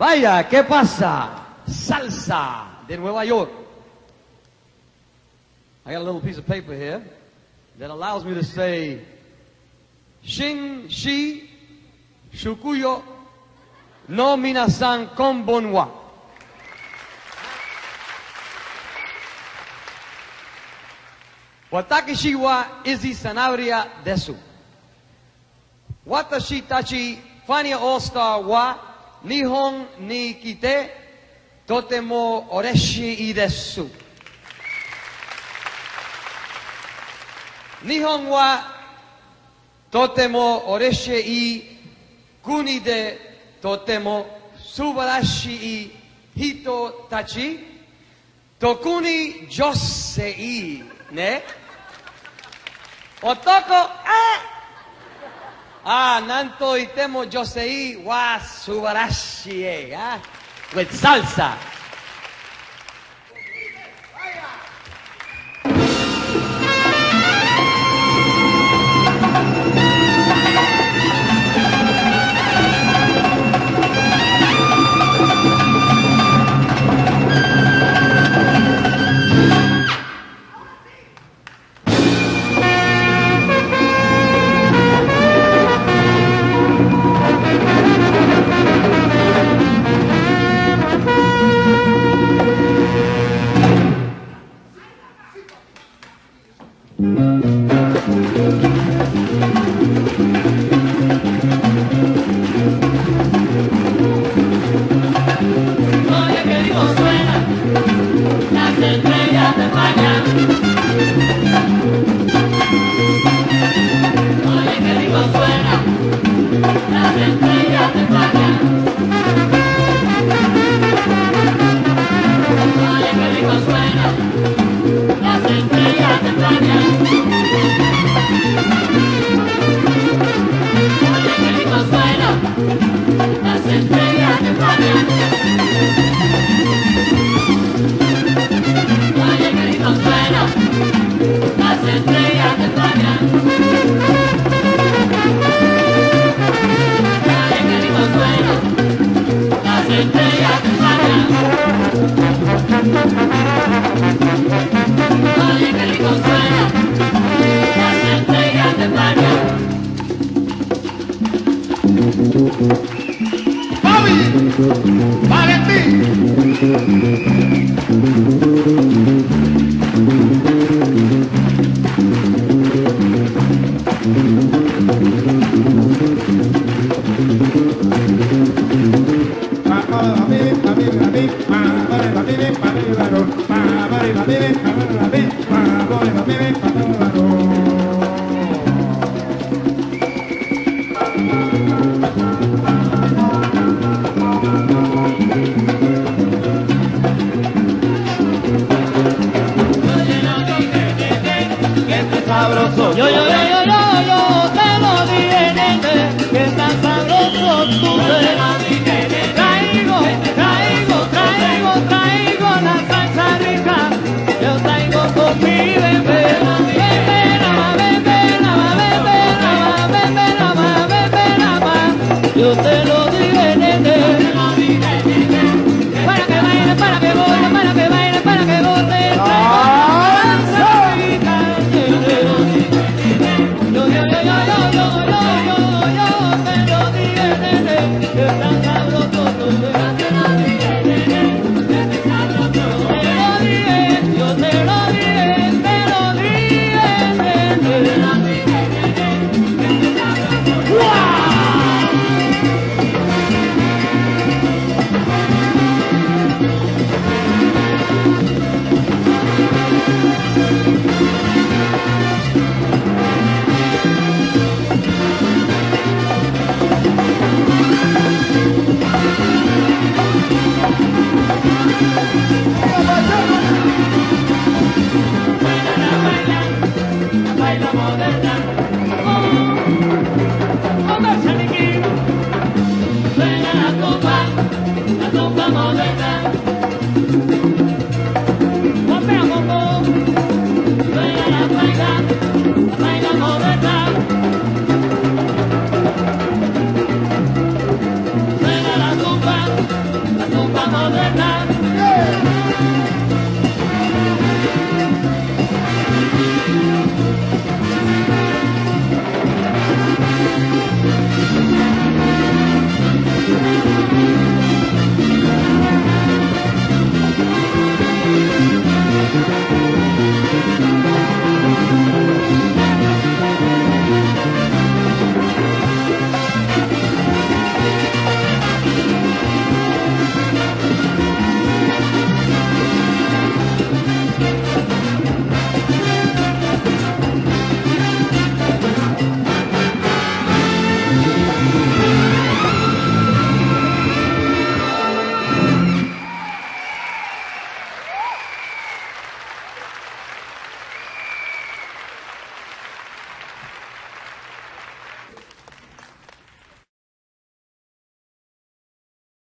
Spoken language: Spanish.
Vaya, ¿qué pasa? Salsa de Nueva York. I got a little piece of paper here that allows me to say Shin Shi Shukuyo no minasan konbonwa. Watakishi wa izi sanabria desu. Watashi tachi fania all star wa 日本に来てとても嬉しいです。日本はとても嬉しい国でとても素晴らしい人たち特に女性ね男あ Ah, Nanto Itemo josei wa subarashi, eh, ¡Ah! with salsa. ¡Oye qué rico suena las estrellas temblanianas! ¡Oye qué rico suena las estrellas temblanianas! sabroso. Yo, yo, yo, yo, yo, yo te lo dije, nene, que tan sabroso tú Traigo, traigo, traigo, traigo la salsa rica, yo traigo con mi bebé. Yo